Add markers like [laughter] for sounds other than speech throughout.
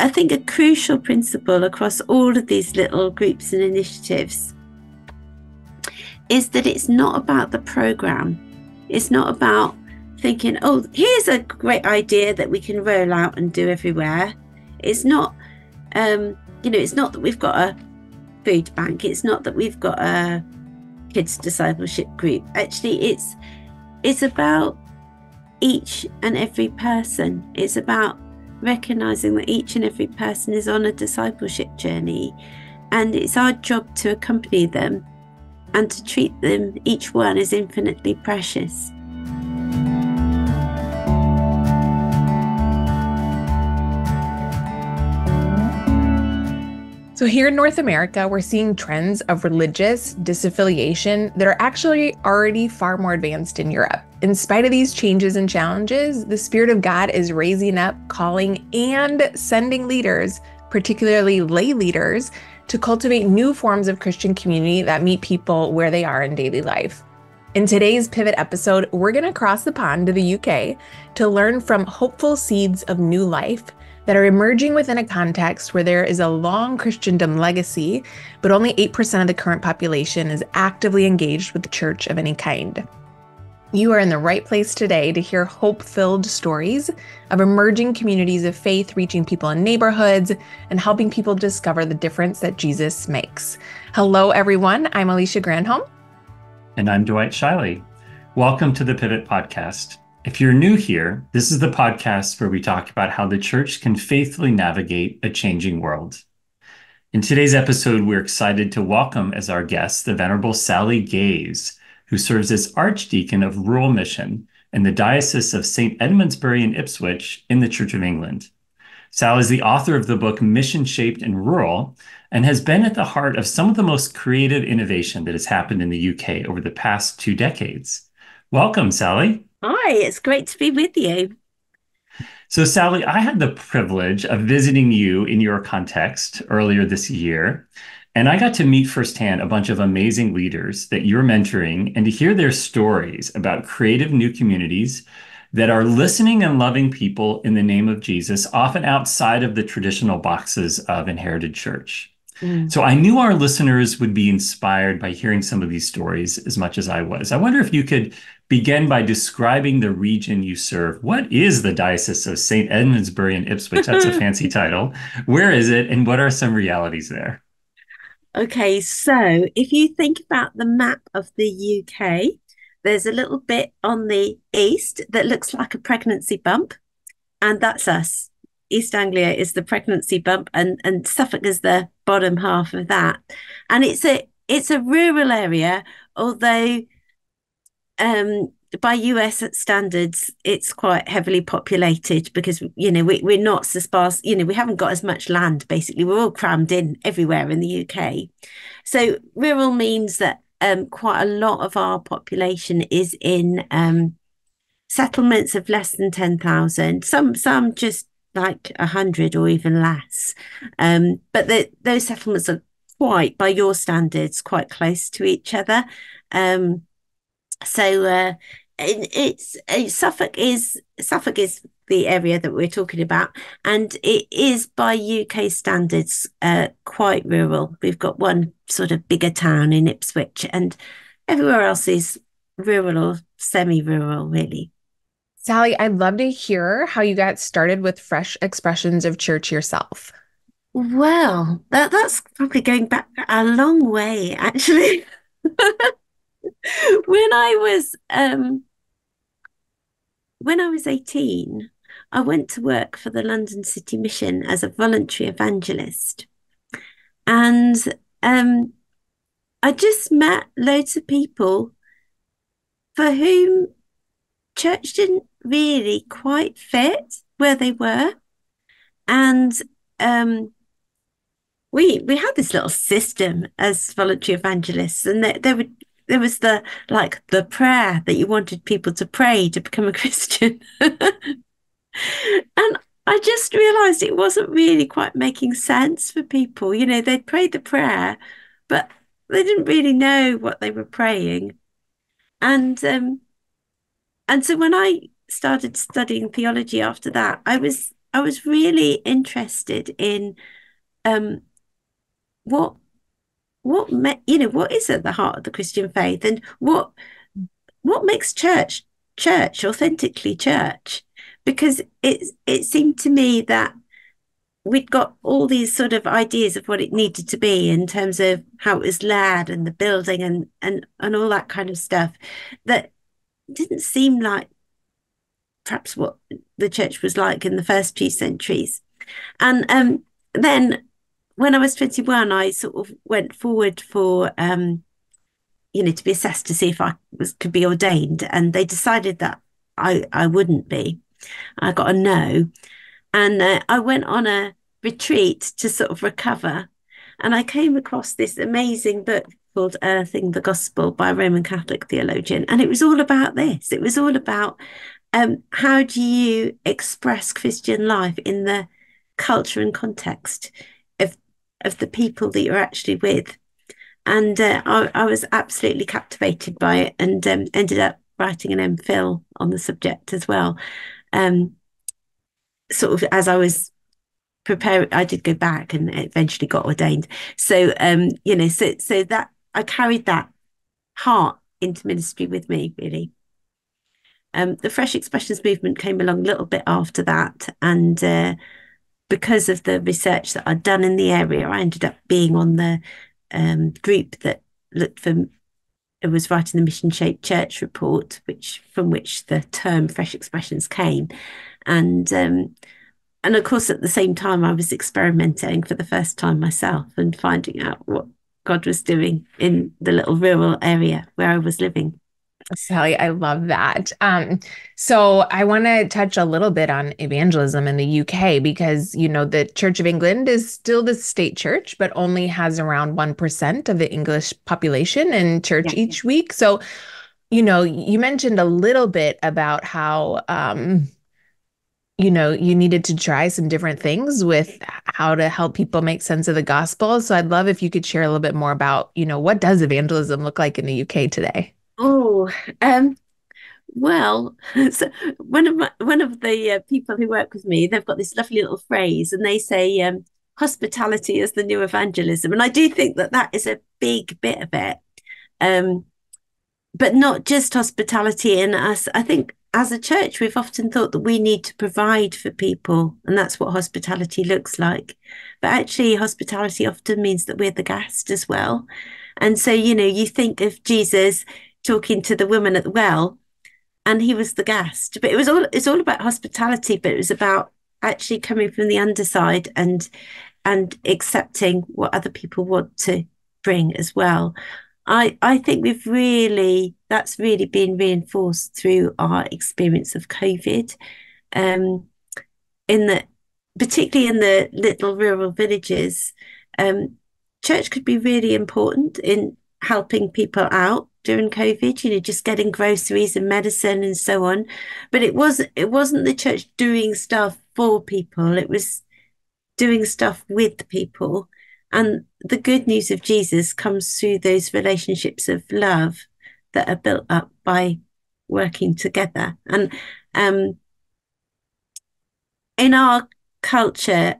I think a crucial principle across all of these little groups and initiatives is that it's not about the program. It's not about thinking, oh, here's a great idea that we can roll out and do everywhere. It's not, um, you know, it's not that we've got a food bank. It's not that we've got a kids discipleship group. Actually, it's it's about each and every person. It's about recognizing that each and every person is on a discipleship journey, and it's our job to accompany them and to treat them each one as infinitely precious. So, here in North America, we're seeing trends of religious disaffiliation that are actually already far more advanced in Europe. In spite of these changes and challenges, the Spirit of God is raising up, calling, and sending leaders, particularly lay leaders, to cultivate new forms of Christian community that meet people where they are in daily life. In today's Pivot episode, we're going to cross the pond to the UK to learn from hopeful seeds of new life that are emerging within a context where there is a long Christendom legacy, but only 8% of the current population is actively engaged with the church of any kind. You are in the right place today to hear hope filled stories of emerging communities of faith reaching people in neighborhoods and helping people discover the difference that Jesus makes. Hello, everyone. I'm Alicia Granholm. And I'm Dwight Zscheile. Welcome to the Pivot Podcast. If you're new here, this is the podcast where we talk about how the church can faithfully navigate a changing world. In today's episode, we're excited to welcome as our guest the Venerable Sally Gaze, who serves as Archdeacon of Rural Mission in the Diocese of St. Edmundsbury in Ipswich in the Church of England. Sal is the author of the book Mission Shaped and Rural and has been at the heart of some of the most creative innovation that has happened in the UK over the past two decades. Welcome, Sally. Hi, it's great to be with you. So, Sally, I had the privilege of visiting you in your context earlier this year, and I got to meet firsthand a bunch of amazing leaders that you're mentoring and to hear their stories about creative new communities that are listening and loving people in the name of Jesus, often outside of the traditional boxes of inherited church. Mm. So I knew our listeners would be inspired by hearing some of these stories as much as I was. I wonder if you could begin by describing the region you serve. What is the Diocese of St. Edmundsbury and Ipswich? That's a [laughs] fancy title. Where is it, and what are some realities there? Okay, so if you think about the map of the UK, there's a little bit on the east that looks like a pregnancy bump, and that's us. East Anglia is the pregnancy bump, and and Suffolk is the bottom half of that. And it's a it's a rural area, although um, by US standards, it's quite heavily populated because you know we, we're not so sparse. You know we haven't got as much land. Basically, we're all crammed in everywhere in the UK. So rural means that um, quite a lot of our population is in um, settlements of less than ten thousand. Some some just like a hundred or even less. Um, but the, those settlements are quite, by your standards, quite close to each other. Um, so uh, it, it's it, Suffolk is Suffolk is the area that we're talking about, and it is by UK standards uh, quite rural. We've got one sort of bigger town in Ipswich, and everywhere else is rural or semi-rural, really. Sally, I'd love to hear how you got started with fresh expressions of church yourself. Well, that, that's probably going back a long way, actually. [laughs] [laughs] when I was um, when I was 18, I went to work for the London City Mission as a voluntary evangelist. And um, I just met loads of people for whom church didn't really quite fit where they were. And um, we we had this little system as voluntary evangelists, and there, there would there was the like the prayer that you wanted people to pray to become a [laughs] Christian. and I just realized it wasn't really quite making sense for people. You know, they'd prayed the prayer, but they didn't really know what they were praying. And um and so when I started studying theology after that, I was I was really interested in um, what what you know what is at the heart of the Christian faith? And what what makes church church authentically church? Because it it seemed to me that we'd got all these sort of ideas of what it needed to be in terms of how it was led and the building and and and all that kind of stuff that didn't seem like perhaps what the church was like in the first few centuries. And um, then when I was 21 I sort of went forward for um, you know to be assessed to see if I was could be ordained and they decided that I I wouldn't be I got a no and uh, I went on a retreat to sort of recover. And I came across this amazing book called Earthing the Gospel by a Roman Catholic theologian. And it was all about this. It was all about um, how do you express Christian life in the culture and context of, the people that you're actually with. And uh, I, I, was absolutely captivated by it and um, ended up writing an MPhil on the subject as well. Um, sort of as I was preparing, I did go back and eventually got ordained. So, um, you know, so so that I carried that heart into ministry with me, really. Um, the Fresh Expressions movement came along a little bit after that, and uh, because of the research that I'd done in the area, I ended up being on the um, group that looked for. It was writing the mission shaped church report, which from which the term Fresh Expressions came, and um, and of course at the same time I was experimenting for the first time myself and finding out what God was doing in the little rural area where I was living. Sally, I love that. Um, so I want to touch a little bit on evangelism in the UK because you know the Church of England is still the state church, but only has around one percent of the English population in church yeah. each week. So, you know, you mentioned a little bit about how um, you know, you needed to try some different things with how to help people make sense of the gospel. So I'd love if you could share a little bit more about, you know, what does evangelism look like in the UK today? Oh, um, well, [laughs] so one of my, one of the uh, people who work with me, they've got this lovely little phrase, and they say, um, "Hospitality is the new evangelism," and I do think that that is a big bit of it. Um, but not just hospitality in us. I think as a church, we've often thought that we need to provide for people, and that's what hospitality looks like. But actually, hospitality often means that we're the guest as well. And so, you know, you think of Jesus talking to the woman at the well, and he was the guest. But it was all it's all about hospitality, but it was about actually coming from the underside and and accepting what other people want to bring as well. I, I think we've really, that's really been reinforced through our experience of COVID. Um, in the, particularly in the little rural villages, um, church could be really important in helping people out during COVID, you know, just getting groceries and medicine and so on. But it wasn't it wasn't the church doing stuff for people. It was doing stuff with people. And the good news of Jesus comes through those relationships of love that are built up by working together. And um, in our culture,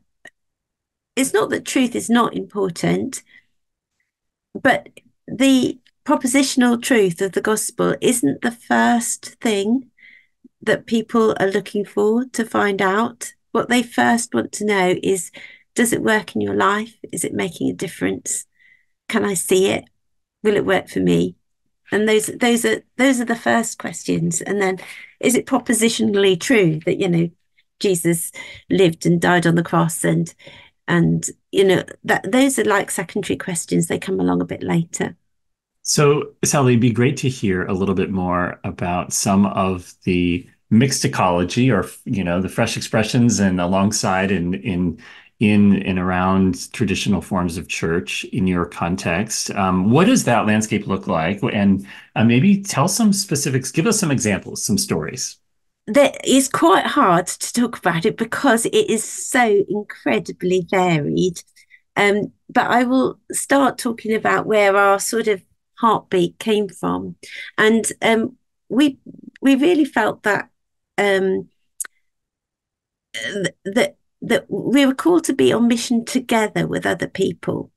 it's not that truth is not important, but the propositional truth of the gospel isn't the first thing that people are looking for to find out. What they first want to know is does it work in your life? Is it making a difference? Can I see it? Will it work for me? And those those are those are the first questions. And then is it propositionally true that, you know, Jesus lived and died on the cross and and you know that those are like secondary questions. They come along a bit later. So, Sally, it'd be great to hear a little bit more about some of the mixed ecology or you know the fresh expressions and alongside in in in and around traditional forms of church in your context. Um, what does that landscape look like? And uh, maybe tell some specifics, give us some examples, some stories. That is quite hard to talk about it because it is so incredibly varied. Um, but I will start talking about where our sort of heartbeat came from. And um, we we really felt that um, that that we were called to be on mission together with other people,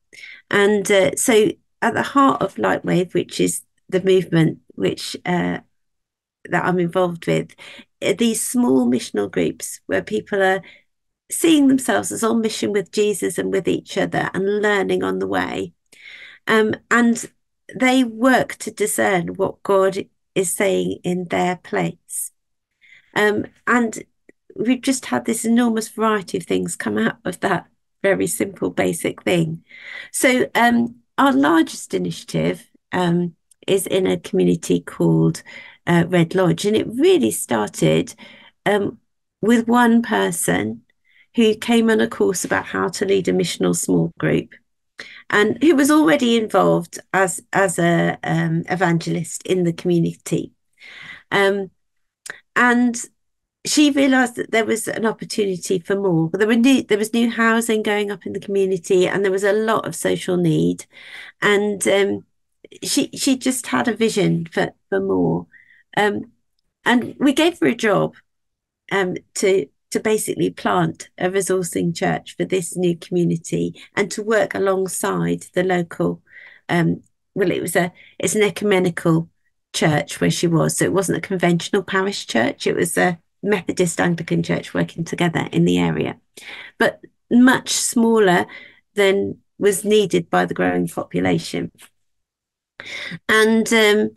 and uh, so at the heart of Lightwave, which is the movement which uh, that I'm involved with, these small missional groups where people are seeing themselves as on mission with Jesus and with each other and learning on the way. Um, and they work to discern what God is saying in their place. Um, and we've just had this enormous variety of things come out of that very simple, basic thing. So, um, our largest initiative um, is in a community called uh, Red Lodge, and it really started um, with one person who came on a course about how to lead a missional small group and who was already involved as as a um, evangelist in the community. Um, and she realized that there was an opportunity for more. There were new there was new housing going up in the community and there was a lot of social need. And um, she she just had a vision for for more. Um, and we gave her a job um, to to basically plant a resourcing church for this new community and to work alongside the local um, well it was a it's an ecumenical church where she was. So it wasn't a conventional parish church. It was a methodist anglican church working together in the area. But much smaller than was needed by the growing population. And um,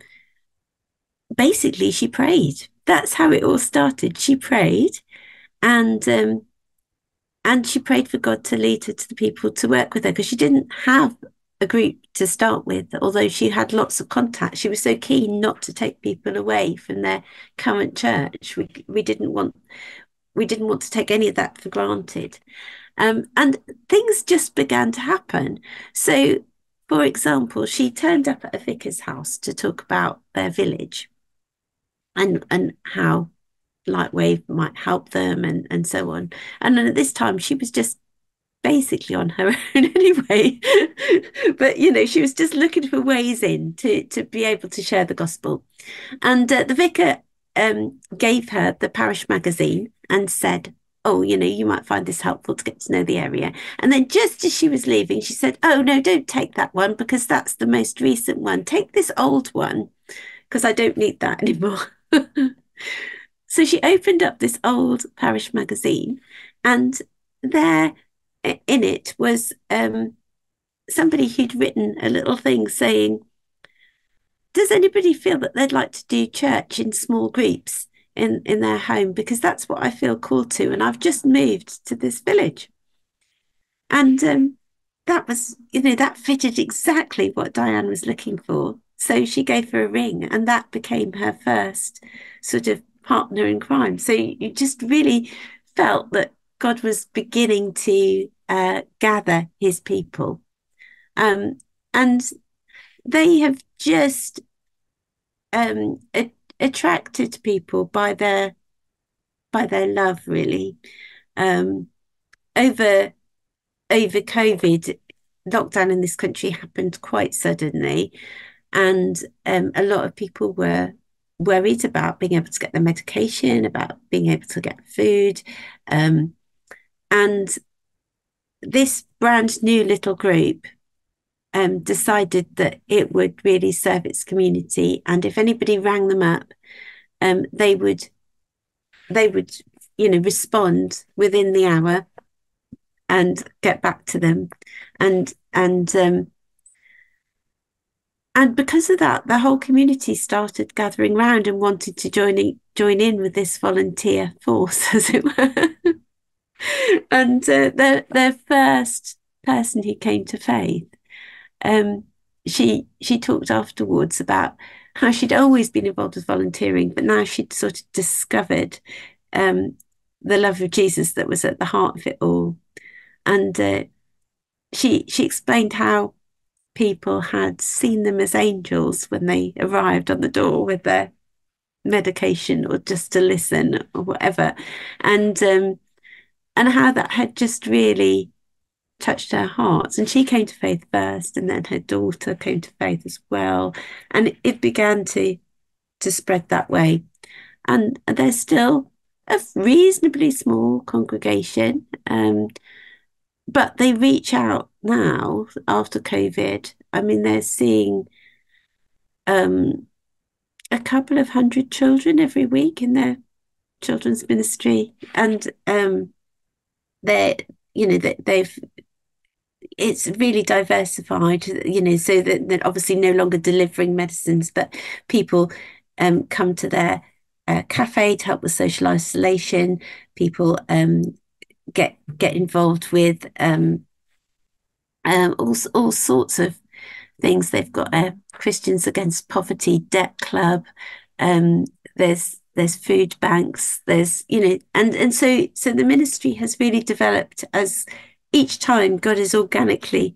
basically she prayed. That's how it all started. She prayed and um, and she prayed for God to lead her to the people to work with her because she didn't have a group to start with, although she had lots of contacts. She was so keen not to take people away from their current church. We we didn't want we didn't want to take any of that for granted. Um, and things just began to happen. So, for example, she turned up at a vicar's house to talk about their village and and how Lightwave might help them and, and so on. And then at this time, she was just basically on her [laughs] own anyway. [laughs] but, you know, she was just looking for ways in to, to be able to share the gospel. And uh, the vicar um, gave her the parish magazine and said, Oh, you know, you might find this helpful to get to know the area. And then just as she was leaving, she said, Oh, no, don't take that one because that's the most recent one. Take this old one because I don't need that [laughs] anymore. So she opened up this old parish magazine, and there in it was um, somebody who'd written a little thing saying, Does anybody feel that they'd like to do church in small groups in, in their home? Because that's what I feel called to. And I've just moved to this village. And um, that was, you know, that fitted exactly what Diane was looking for. So she gave her a ring, and that became her first sort of partner in crime. So you just really felt that God was beginning to uh, gather his people. Um, and they have just um, a- attracted people by their by their love, really. Um, over over COVID, lockdown in this country happened quite suddenly, and um, a lot of people were worried about being able to get the medication, about being able to get food. Um, and this brand new little group um, decided that it would really serve its community. And if anybody rang them up, um, they would they would you know respond within the hour and get back to them and and um, and because of that, the whole community started gathering round and wanted to join in, join in with this volunteer force, [laughs] as it were. and uh, their their first person who came to faith, um, she she talked afterwards about how she'd always been involved with volunteering, but now she'd sort of discovered um, the love of Jesus that was at the heart of it all. And uh, she she explained how people had seen them as angels when they arrived on the door with their medication or just to listen or whatever. And um, and how that had just really touched her heart. And she came to faith first and then her daughter came to faith as well. And it began to to spread that way. And there's still a reasonably small congregation, um, but they reach out now after COVID. I mean, they're seeing um, a couple of hundred children every week in their children's ministry, and um, they're you know they, they've it's really diversified, you know, so that they're obviously no longer delivering medicines, but people um, come to their uh, cafe to help with social isolation. People um, get get involved with um, um, all all sorts of things. They've got a Christians Against Poverty Debt Club. Um, there's there's food banks. There's you know, and and so so the ministry has really developed as each time God has organically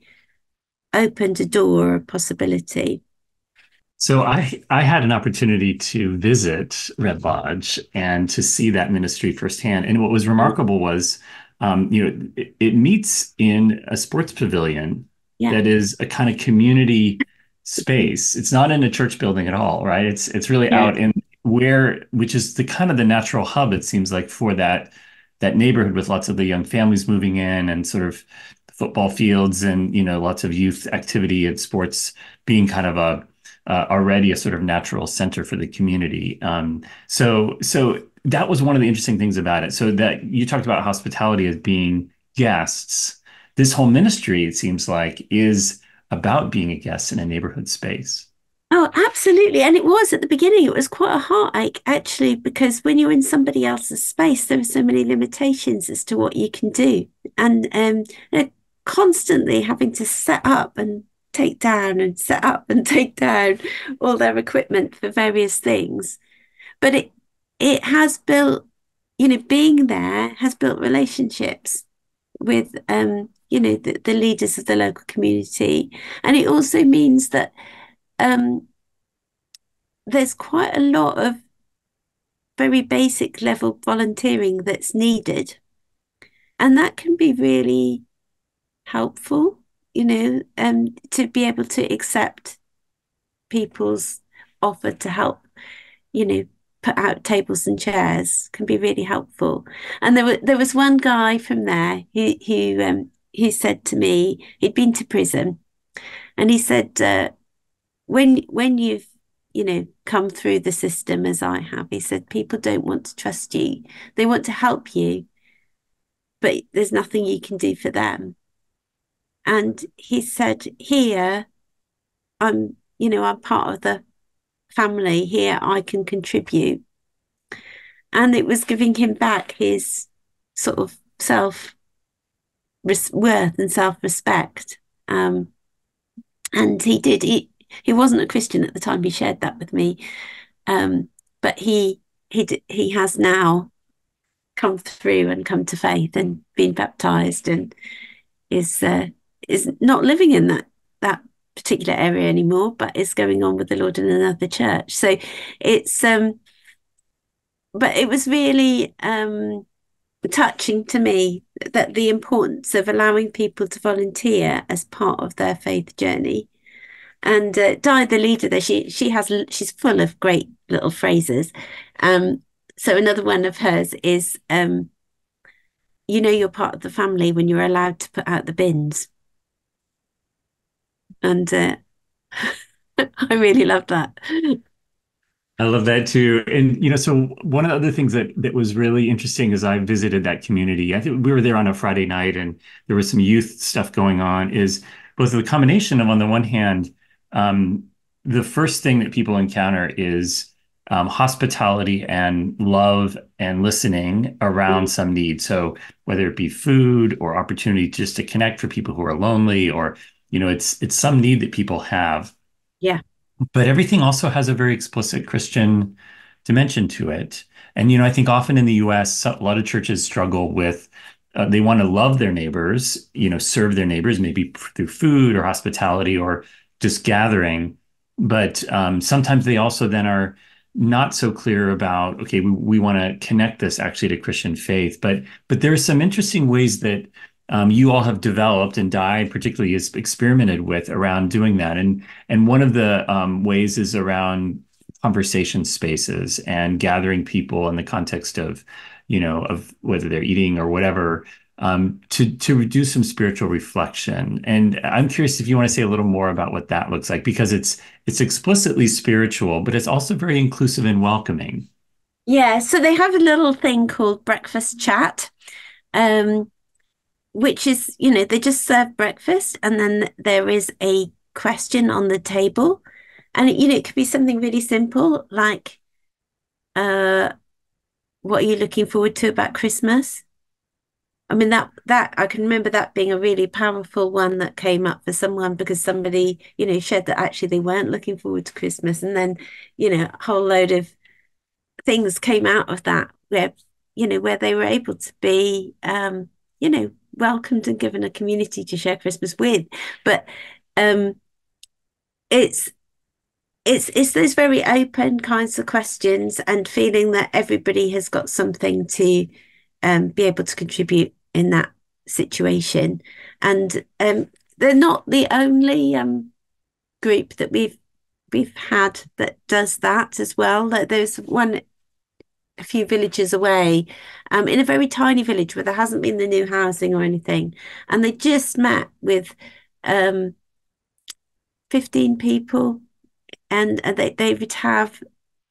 opened a door or a possibility. So I I had an opportunity to visit Red Lodge and to see that ministry firsthand. And what was remarkable was, um, you know, it, it, meets in a sports pavilion yeah. that is a kind of community space. It's not in a church building at all, right? It's it's really yeah. out in where, which is the kind of the natural hub. It seems like for that that neighborhood with lots of the young families moving in and sort of football fields and you know lots of youth activity and sports being kind of a uh, already a sort of natural center for the community. Um, so so that was one of the interesting things about it. So that you talked about hospitality as being guests. This whole ministry, it seems like, is about being a guest in a neighborhood space. Oh, absolutely. And it was at the beginning, it was quite a heartache actually, because when you're in somebody else's space, there are so many limitations as to what you can do. And um, constantly having to set up and take down and set up and [laughs] take down all their equipment for various things. But it it has built, you know, being there has built relationships with um, you know, the, the leaders of the local community. And it also means that um there's quite a lot of very basic level volunteering that's needed. And that can be really helpful you know, um, to be able to accept people's offer to help, you know, put out tables and chairs can be really helpful. And there were there was one guy from there who who um who said to me he'd been to prison, and he said uh, when when you've you know come through the system as I have, he said people don't want to trust you, they want to help you, but there's nothing you can do for them. And he said, Here, I'm, you know, I'm part of the family. Here, I can contribute. And it was giving him back his sort of self worth and self respect. Um, and he did, he, he wasn't a Christian at the time he shared that with me. Um, but he, he, he has now come through and come to faith and been baptized and is uh, is not living in that that particular area anymore, but is going on with the Lord in another church. So it's um but it was really um touching to me that the importance of allowing people to volunteer as part of their faith journey. And uh, Di, the leader there, she she has she's full of great little phrases. Um, so another one of hers is, um, you know, you're part of the family when you're allowed to put out the bins and uh, [laughs] I really love that. I love that too. And you know, so one of the other things that that was really interesting as I visited that community, I think we were there on a Friday night and there was some youth stuff going on, is both the combination of on the one hand, um, the first thing that people encounter is um, hospitality and love and listening around mm-hmm. some need. So whether it be food or opportunity just to connect for people who are lonely or you know it's it's some need that people have. Yeah. But everything also has a very explicit christian dimension to it. And you know i think often in the us a lot of churches struggle with uh, they want to love their neighbors you know serve their neighbors maybe through food or hospitality or just gathering. But um, sometimes they also then are not so clear about okay we, we want to connect this actually to christian faith. But but there are some interesting ways that um, you all have developed and Di particularly has experimented with around doing that. And and one of the um, ways is around conversation spaces and gathering people in the context of you know, of whether they're eating or whatever, um, to to do some spiritual reflection. And I'm curious if you want to say a little more about what that looks like because it's it's explicitly spiritual, but it's also very inclusive and welcoming. Yeah, so they have a little thing called breakfast chat, um, which is, you know, they just serve breakfast and then there is a question on the table. And, you know, it could be something really simple like, uh, what are you looking forward to about Christmas? I mean that that I can remember that being a really powerful one that came up for someone because somebody, you know, shared that actually they weren't looking forward to Christmas. And then, you know, a whole load of things came out of that where, you know, where they were able to be um, you know, welcomed and given a community to share Christmas with. But um it's it's it's those very open kinds of questions and feeling that everybody has got something to um, be able to contribute in that situation. And um, they're not the only um, group that we've we've had that does that as well. There's one a few villages away, um, in a very tiny village where there hasn't been the new housing or anything, and they just met with um, 15 people. And, and they, they would have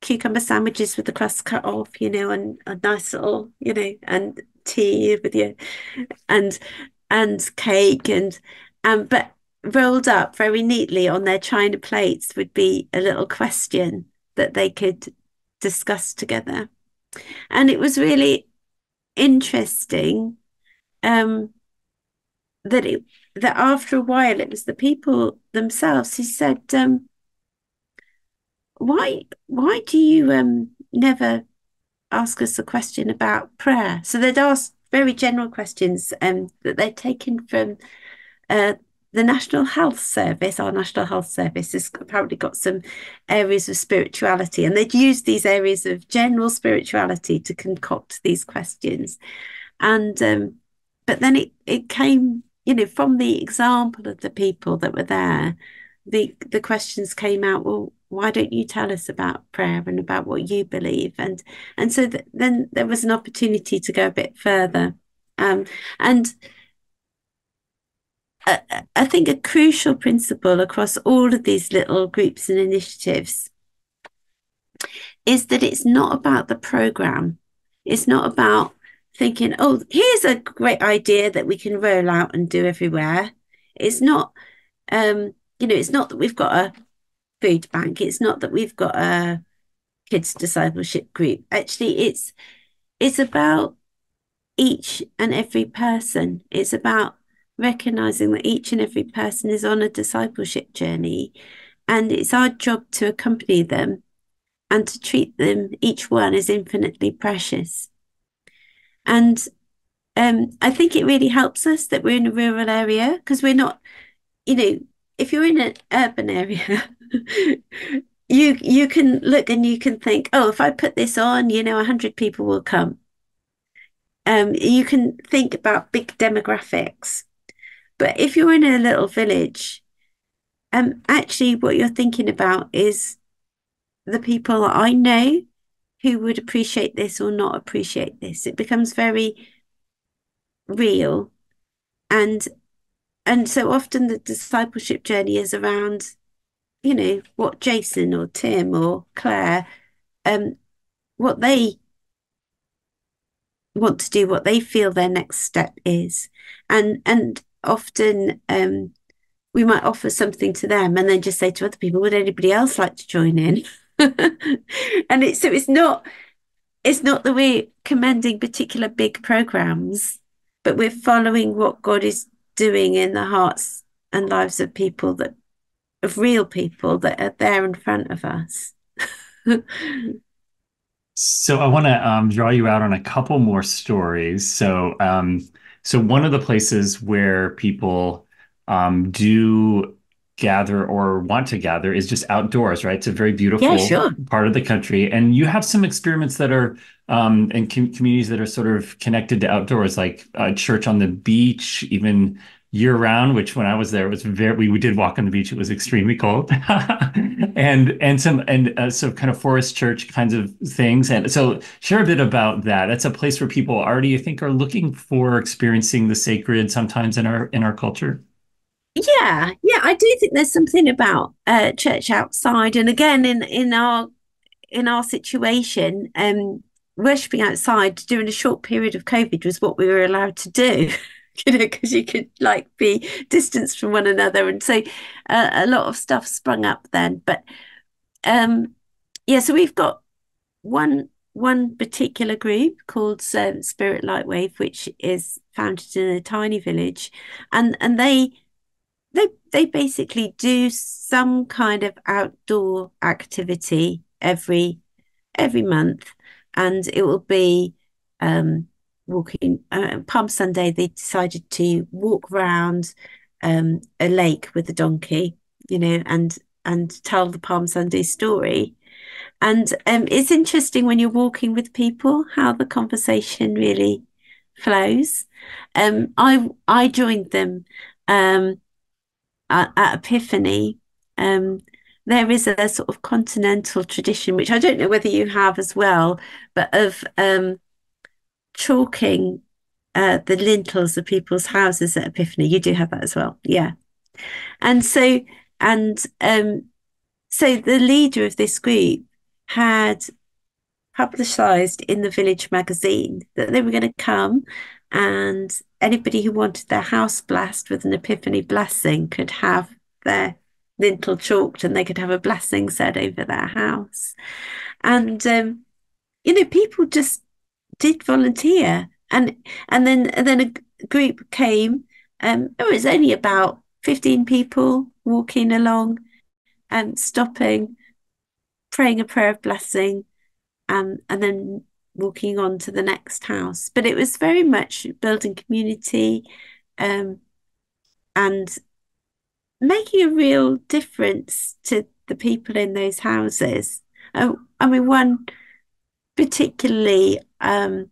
cucumber sandwiches with the crust cut off, you know, and a nice little, you know, and tea with you and and cake. And um but rolled up very neatly on their china plates would be a little question that they could discuss together and it was really interesting um that it that after a while it was the people themselves who said um why why do you um never ask us a question about prayer? So they'd ask very general questions um that they'd taken from uh the National Health Service, our National Health Service, has apparently got some areas of spirituality, and they'd use these areas of general spirituality to concoct these questions. And um, but then it it came you know, from the example of the people that were there, the the questions came out. Well, why don't you tell us about prayer and about what you believe? And and so th- then there was an opportunity to go a bit further. Um, and I, think a crucial principle across all of these little groups and initiatives is that it's not about the program. It's not about thinking, oh, here's a great idea that we can roll out and do everywhere. It's not, um, you know, it's not that we've got a food bank. It's not that we've got a kids discipleship group. Actually, it's it's about each and every person. It's about recognizing that each and every person is on a discipleship journey, and it's our job to accompany them and to treat them each one as infinitely precious. And um, I think it really helps us that we're in a rural area because we're not, you know, if you're in an urban area, [laughs] you you can look and you can think, oh, if I put this on, you know, hundred people will come. Um, you can think about big demographics, but if you're in a little village, um, actually, what you're thinking about is the people I know who would appreciate this or not appreciate this. It becomes very real. And and so often the discipleship journey is around, you know, what Jason or Tim or Claire, um, what they want to do, what they feel their next step is. And and often um we might offer something to them and then just say to other people, would anybody else like to join in? [laughs] and it's so it's not it's not that we're commending particular big programs, but we're following what God is doing in the hearts and lives of people that of real people that are there in front of us. [laughs] so I want to um, draw you out on a couple more stories. So, um, so one of the places where people um, do gather or want to gather is just outdoors, right? It's a very beautiful yeah, sure. part of the country. And you have some experiments that are um, in com- communities that are sort of connected to outdoors, like a church on the beach, even year round, which when I was there was very we, we did walk on the beach. It was extremely cold, [laughs] and and some and uh, so kind of forest church kinds of things. And so share a bit about that. That's a place where people already I think are looking for experiencing the sacred sometimes in our in our culture. Yeah, yeah, I do think there's something about uh, church outside, and again in in our in our situation, um, worshipping outside during a short period of COVID was what we were allowed to do. [laughs] [laughs] you know, because you could like be distanced from one another, and so uh, a lot of stuff sprung up then. But um, yeah, so we've got one one particular group called um, Spirit Lightwave, which is founded in a tiny village, and and they they they basically do some kind of outdoor activity every every month, and it will be um, walking uh, Palm Sunday, they decided to walk around um, a lake with a donkey, you know, and and tell the Palm Sunday story. And um, it's interesting when you're walking with people how the conversation really flows. Um, I I joined them um, at, at Epiphany. Um, there is a sort of continental tradition, which I don't know whether you have as well, but of um, chalking uh, the lintels of people's houses at Epiphany. You do have that as well, yeah. And so, and um, so the leader of this group had publicized in the village magazine that they were going to come and anybody who wanted their house blessed with an epiphany blessing could have their lintel chalked and they could have a blessing said over their house and um, you know people just did volunteer, and and then and then a group came. Um, it was only about fifteen people walking along, and stopping, praying a prayer of blessing, um, and then walking on to the next house. But it was very much building community, um, and making a real difference to the people in those houses. Uh, I mean, one particularly um,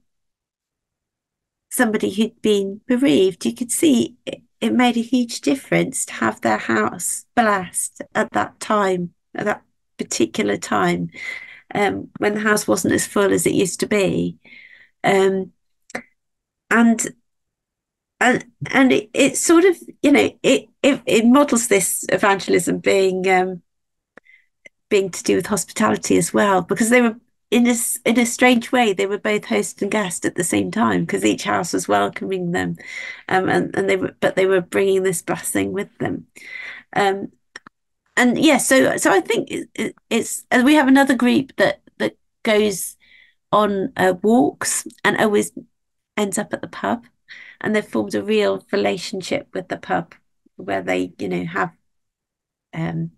somebody who'd been bereaved, you could see it, it made a huge difference to have their house blessed at that time, at that particular time, um, when the house wasn't as full as it used to be. Um, and and and it, it sort of you know it, it it models this evangelism being um being to do with hospitality as well because they were in a, in a strange way, they were both host and guest at the same time because each house was welcoming them, um, and and they were but they were bringing this blessing with them, um, and yeah, so so I think it, it's and we have another group that that goes on uh, walks and always ends up at the pub, and they've formed a real relationship with the pub where they you know have um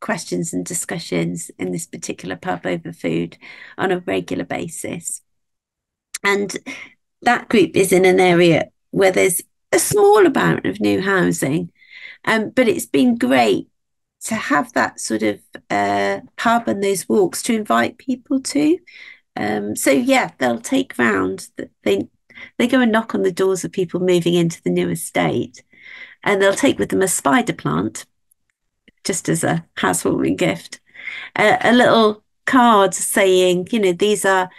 questions and discussions in this particular pub over food on a regular basis. And that group is in an area where there's a small amount of new housing, um, but it's been great to have that sort of uh, pub and those walks to invite people to. Um, so yeah, they'll take round. They they go and knock on the doors of people moving into the new estate, and they'll take with them a spider plant, just as a housewarming gift, a, a little card saying, you know, these are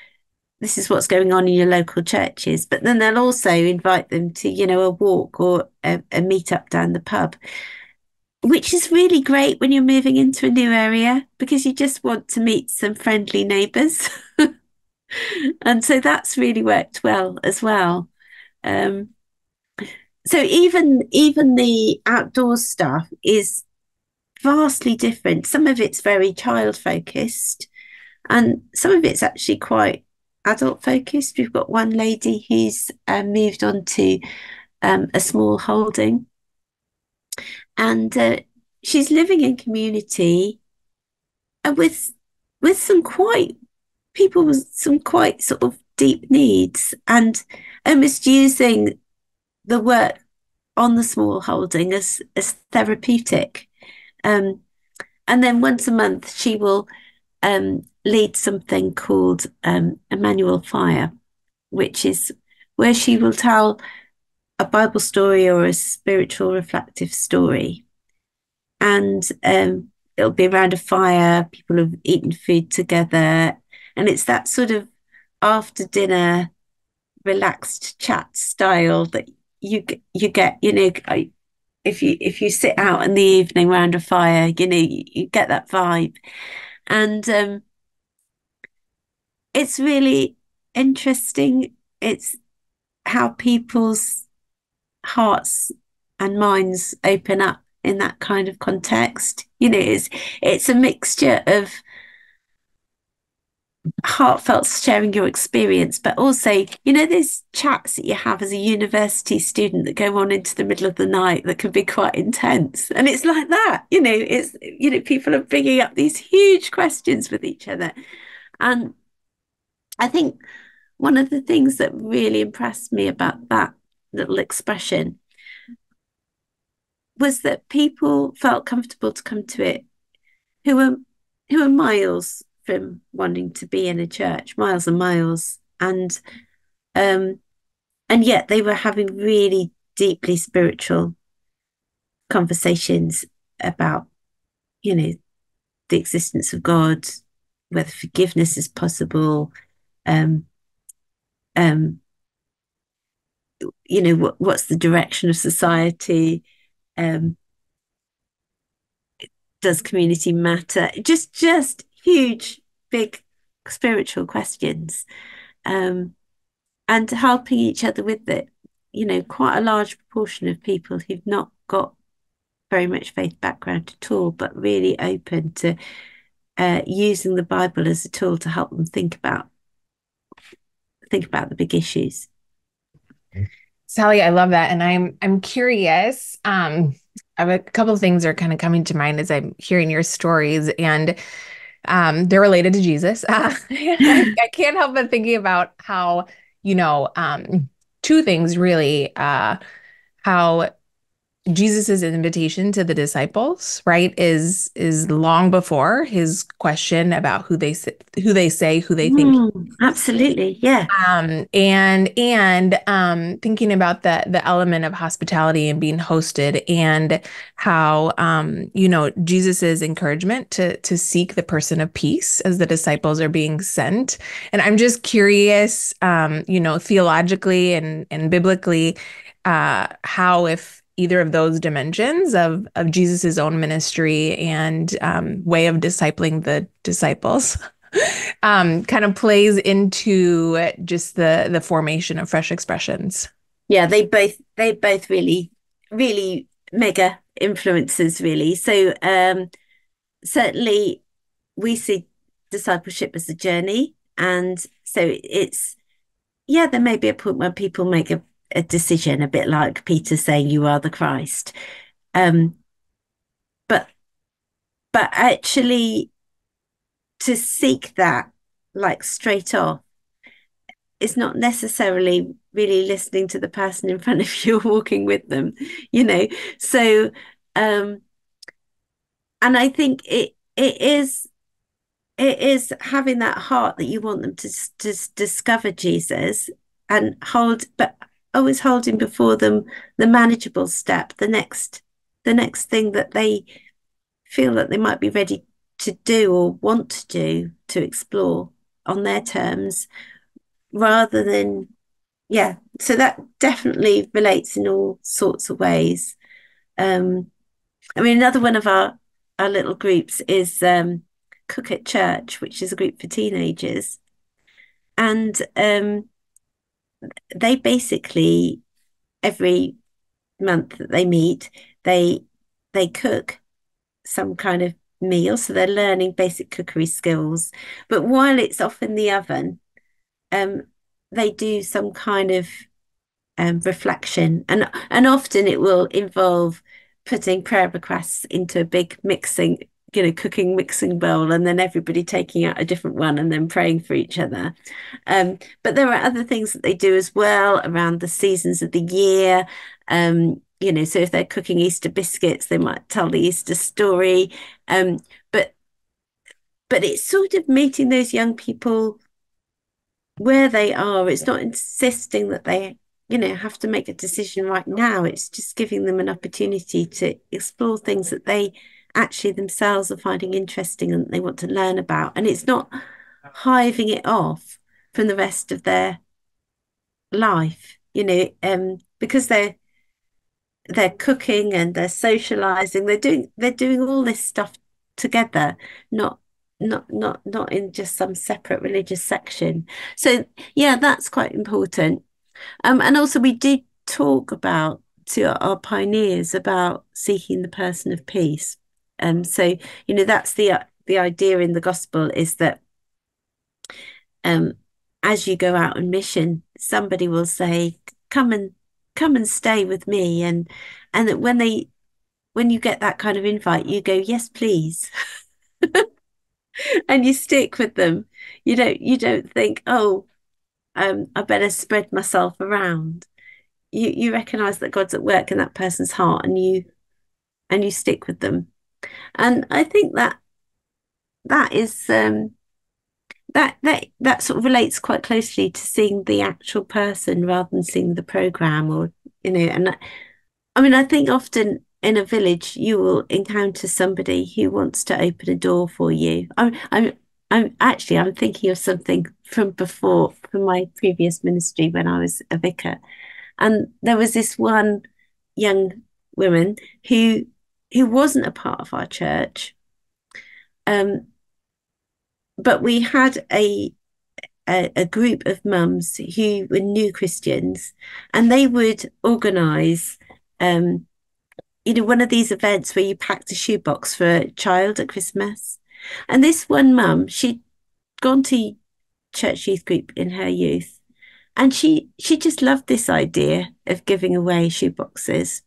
this is what's going on in your local churches. But then they'll also invite them to, you know, a walk or a, a meet up down the pub, which is really great when you're moving into a new area because you just want to meet some friendly neighbours. [laughs] and so that's really worked well as well. Um, so even even the outdoor stuff is vastly different. Some of it's very child focused, and some of it's actually quite adult focused. We've got one lady who's um, moved on to um, a small holding, and uh, she's living in community and with with some quite people with some quite sort of deep needs and almost using the work on the small holding as as therapeutic um, and then once a month, she will um, lead something called um, Emmanuel Fire, which is where she will tell a Bible story or a spiritual reflective story. And um, it'll be around a fire, people have eaten food together. And it's that sort of after dinner relaxed chat style that you you get, you know, if you if you sit out in the evening around a fire, you know, you, you get that vibe. And um, it's really interesting. It's how people's hearts and minds open up in that kind of context. You know, it's it's a mixture of heartfelt sharing your experience, but also, you know, there's chats that you have as a university student that go on into the middle of the night that can be quite intense. And it's like that, you know, it's, you know, people are bringing up these huge questions with each other. And I think one of the things that really impressed me about that little expression was that people felt comfortable to come to it who were who were miles from wanting to be in a church, miles and miles, and um, and yet they were having really deeply spiritual conversations about, you know, the existence of God, whether forgiveness is possible, um, um, you know, what, what's the direction of society, um, does community matter? Just, just huge, big spiritual questions, um, and helping each other with it. You know, quite a large proportion of people who've not got very much faith background at all, but really open to uh, using the Bible as a tool to help them think about think about the big issues. Sally, I love that, and I'm I'm curious. Um, I have a couple of things are kind of coming to mind as I'm hearing your stories, and um, they're related to Jesus. Uh, [laughs] I, [laughs] I, can't help but thinking about how you know um, two things really. Uh, how Jesus's invitation to the disciples, right, is is long before his question about who they who they say who they think. Mm, absolutely, yeah. Um, and and um, thinking about the the element of hospitality and being hosted, and how um, you know Jesus's encouragement to to seek the person of peace as the disciples are being sent. And I'm just curious, um, you know, theologically and and biblically, uh, how if either of those dimensions of of Jesus's own ministry and um, way of discipling the disciples [laughs] um, kind of plays into just the the formation of fresh expressions. Yeah, they both they both really really mega influences really. So um, certainly we see discipleship as a journey, and so it's yeah, there may be a point where people make a a decision, a bit like Peter saying, "You are the Christ." Um, but but actually, to seek that like straight off is not necessarily really listening to the person in front of [laughs] you or walking with them, you know. So, um, and I think it it is it is having that heart that you want them to, to discover Jesus and hold, but always holding before them the manageable step, the next the next thing that they feel that they might be ready to do or want to do to explore on their terms rather than yeah so that definitely relates in all sorts of ways. Um i mean another one of our our little groups is um cook at church which is a group for teenagers. And um they basically every month that they meet, they they cook some kind of meal. So they're learning basic cookery skills. But while it's off in the oven, um, they do some kind of um, reflection, and and often it will involve putting prayer requests into a big mixing you know cooking mixing bowl and then everybody taking out a different one and then praying for each other. Um, but there are other things that they do as well around the seasons of the year. Um, you know so if they're cooking easter biscuits they might tell the easter story. Um, but but it's sort of meeting those young people where they are. It's not insisting that they you know, have to make a decision right now. It's just giving them an opportunity to explore things that they actually themselves are finding interesting and they want to learn about. And it's not hiving it off from the rest of their life, you know, um, because they're they're cooking and they're socializing, they're doing they're doing all this stuff together, not not not not in just some separate religious section. So yeah, that's quite important. Um, and also we did talk about to our pioneers about seeking the person of peace. Um, so you know that's the the idea in the gospel is that um, as you go out on mission, somebody will say, "Come and come and stay with me," and and that when they when you get that kind of invite, you go, "Yes, please." [laughs] and you stick with them. You don't you don't think, oh, um, I better spread myself around. You you recognize that God's at work in that person's heart and you and you stick with them. And I think that that is um that that that sort of relates quite closely to seeing the actual person rather than seeing the program or you know and I mean I think often in a village you will encounter somebody who wants to open a door for you. I'm I'm I'm actually I'm thinking of something from before from my previous ministry when I was a vicar. And there was this one young woman who who wasn't a part of our church um but we had a, a, a group of mums who were new Christians, and they would organise, um, you know, one of these events where you packed a shoebox for a child at Christmas. And this one mum, she'd gone to church youth group in her youth, and she she just loved this idea of giving away shoeboxes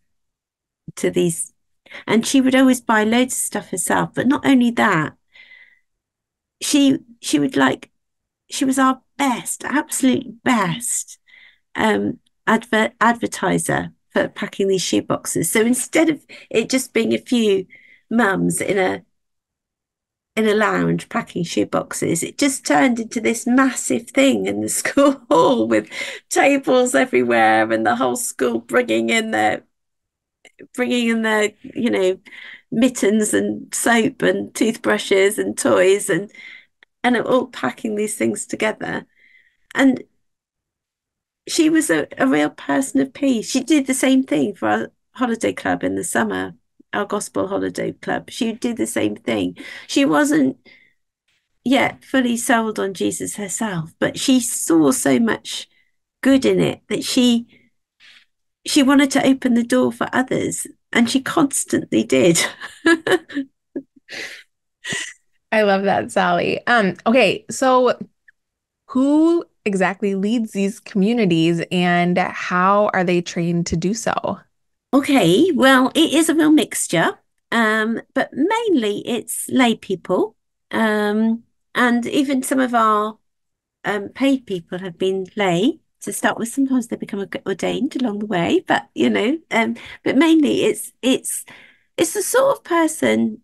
to these and she would always buy loads of stuff herself but not only that she she would like she was our best, absolute best um advert advertiser for packing these shoe boxes. So instead of it just being a few mums in a in a lounge packing shoe boxes, it just turned into this massive thing in the [laughs] school hall with tables everywhere and the whole school bringing in their bringing in their you know mittens and soap and toothbrushes and toys and and all packing these things together. And she was a, a real person of peace. She did the same thing for our holiday club in the summer, our gospel holiday club. She did the same thing. She wasn't yet fully sold on Jesus herself, but she saw so much good in it that she she wanted to open the door for others and she constantly did. [laughs] I love that, Sally. Um, okay, so who exactly leads these communities and how are they trained to do so? Okay, well, it is a real mixture, um, but mainly it's lay people. Um, and even some of our um, paid people have been lay to start with. Sometimes they become ordained along the way, but you know, um, but mainly it's it's it's the sort of person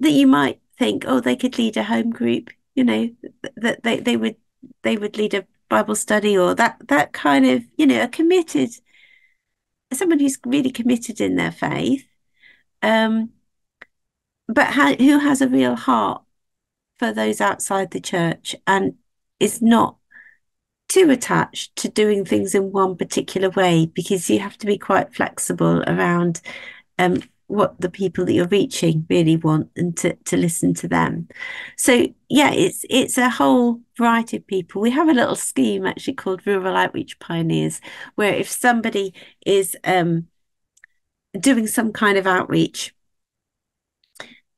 that you might think, oh, they could lead a home group, you know, that they, they would they would lead a Bible study or that that kind of, you know, a committed someone who's really committed in their faith, um, but ha- who has a real heart for those outside the church and is not too attached to doing things in one particular way because you have to be quite flexible around um, what the people that you're reaching really want and to, to listen to them. So yeah, it's it's a whole variety of people. We have a little scheme actually called Rural Outreach Pioneers, where if somebody is um, doing some kind of outreach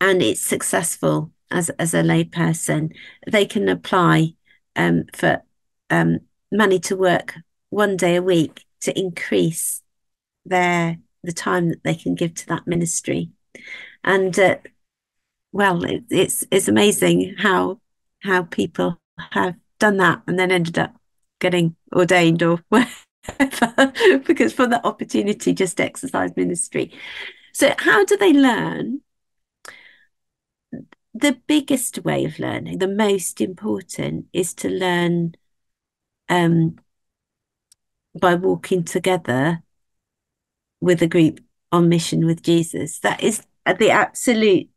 and it's successful as as a layperson, they can apply um, for um, money to work one day a week to increase their the time that they can give to that ministry. And uh, well, it, it's it's amazing how how people have done that and then ended up getting ordained or [laughs] whatever because for the opportunity just exercise ministry. So how do they learn? The biggest way of learning, the most important, is to learn um, by walking together with a group on mission with Jesus. That is the absolute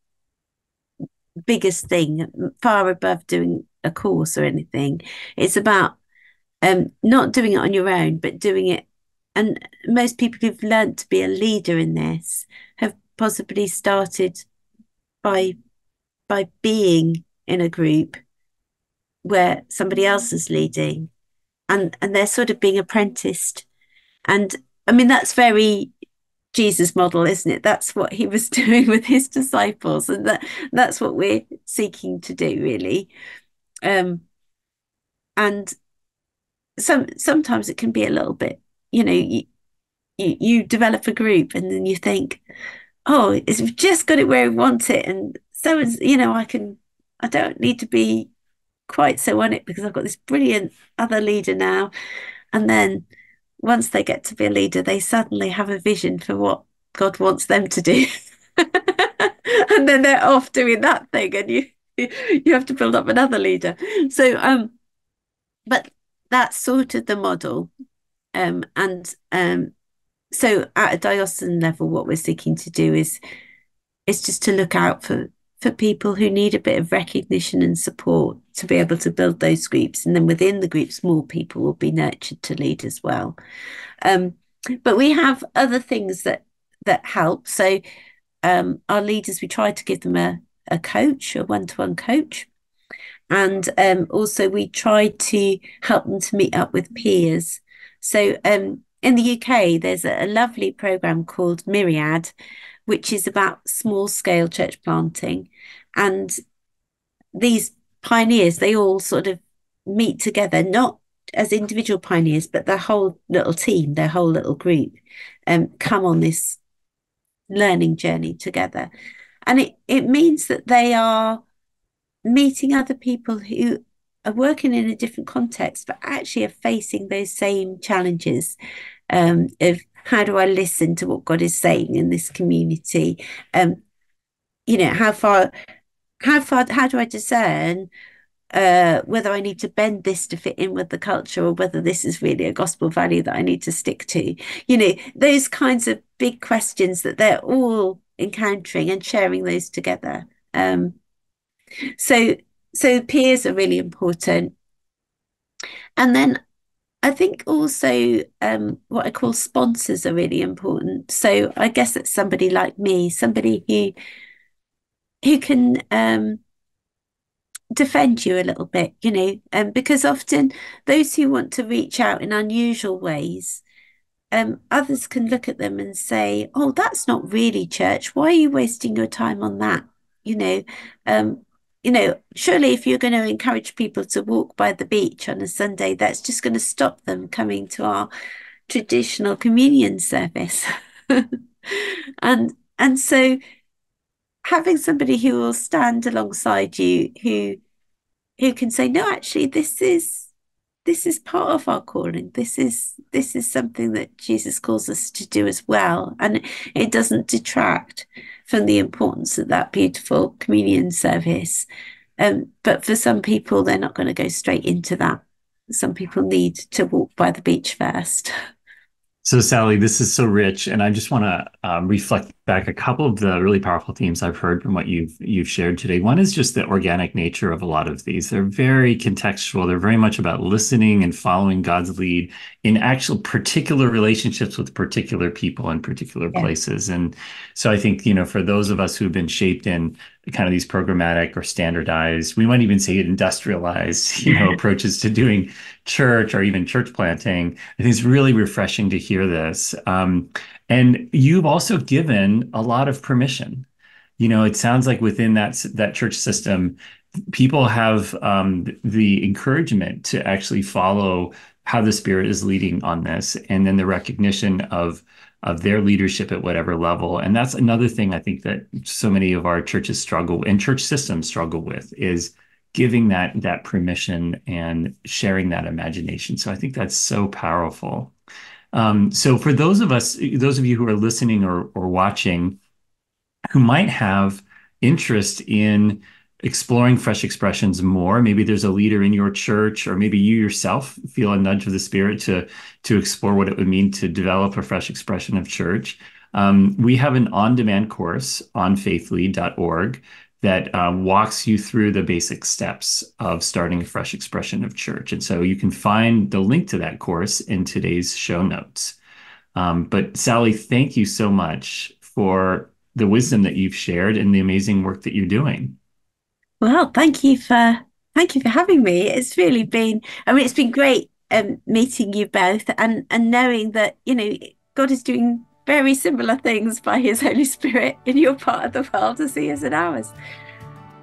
biggest thing, far above doing a course or anything. It's about um, not doing it on your own, but doing it. And most people who've learned to be a leader in this have possibly started by by being in a group where somebody else is leading and and they're sort of being apprenticed. And i mean that's very jesus model isn't it? That's what he was [laughs] doing with his disciples and that that's what we're seeking to do really. Um and some sometimes it can be a little bit you know you, you, you develop a group and then you think oh it's just got it where we want it and so you know i can i don't need to be quite so on it because i've got this brilliant other leader now. And then once they get to be a leader they suddenly have a vision for what god wants them to do. [laughs] And then they're off doing that thing and you [laughs] you have to build up another leader. So um but that's sort of the model. Um, and um, so at a diocesan level, what we're seeking to do is is just to look out for for people who need a bit of recognition and support to be able to build those groups. And then within the groups, more people will be nurtured to lead as well. Um, but we have other things that that help. So um, our leaders, we try to give them a, a coach, a one-to-one coach. And um, also, we try to help them to meet up with peers. So, um, in the UK, there's a, a lovely program called Myriad, which is about small scale church planting. And these pioneers, they all sort of meet together, not as individual pioneers, but their whole little team, their whole little group, um, come on this learning journey together. And it, it means that they are meeting other people who are working in a different context, but actually are facing those same challenges um, of how do I listen to what God is saying in this community? Um, you know, how far, how far, how do I discern uh, whether I need to bend this to fit in with the culture or whether this is really a gospel value that I need to stick to? You know, those kinds of big questions that they're all encountering and sharing those together. Um, so so peers are really important. And then I think also um, what I call sponsors are really important. So I guess it's somebody like me, somebody who who can um, defend you a little bit, you know, um, because often those who want to reach out in unusual ways, um, others can look at them and say, "Oh, that's not really church. Why are you wasting your time on that?" You know, um, you know, surely if you're going to encourage people to walk by the beach on a Sunday, that's just going to stop them coming to our traditional communion service. [laughs] and and so having somebody who will stand alongside you who who can say, no, actually, this is this is part of our calling. This is this is something that Jesus calls us to do as well. And it doesn't detract from the importance of that beautiful communion service. Um, but for some people, they're not going to go straight into that. Some people need to walk by the beach first. [laughs] So, Sally, this is so rich, and I just want to um, reflect back a couple of the really powerful themes I've heard from what you've you've shared today. One is just the organic nature of a lot of these. They're very contextual. They're very much about listening and following God's lead in actual particular relationships with particular people in particular yeah. places. And so, I think you know, for those of us who've been shaped in kind of these programmatic or standardized, we might even say industrialized, [laughs] you know, approaches to doing church or even church planting. I think it's really refreshing to hear this. Um, and you've also given a lot of permission. You know, it sounds like within that that church system, people have um, the encouragement to actually follow how the Spirit is leading on this, and then the recognition of of their leadership at whatever level. And that's another thing I think that so many of our churches struggle and church systems struggle with is giving that that permission and sharing that imagination. So I think that's so powerful. Um, so for those of us, those of you who are listening or or watching, who might have interest in exploring fresh expressions more. Maybe there's a leader in your church or maybe you yourself feel a nudge of the spirit to to explore what it would mean to develop a fresh expression of church. Um, we have an on-demand course on faithlead.org that uh, walks you through the basic steps of starting a fresh expression of church. And so you can find the link to that course in today's show notes. Um, but sally thank you so much for the wisdom that you've shared and the amazing work that you're doing well, thank you for thank you for having me. It's really been I mean it's been great um, meeting you both and and knowing that, you know, God is doing very similar things by his Holy Spirit in your part of the world as he is in ours.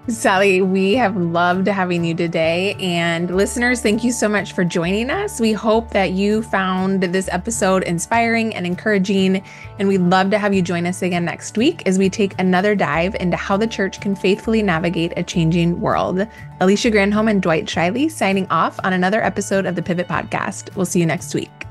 Sally, we have loved having you today. And listeners, thank you so much for joining us. We hope that you found this episode inspiring and encouraging. And we'd love to have you join us again next week as we take another dive into how the church can faithfully navigate a changing world. Alicia Granholm and Dwight Zscheile signing off on another episode of the Pivot Podcast. We'll see you next week.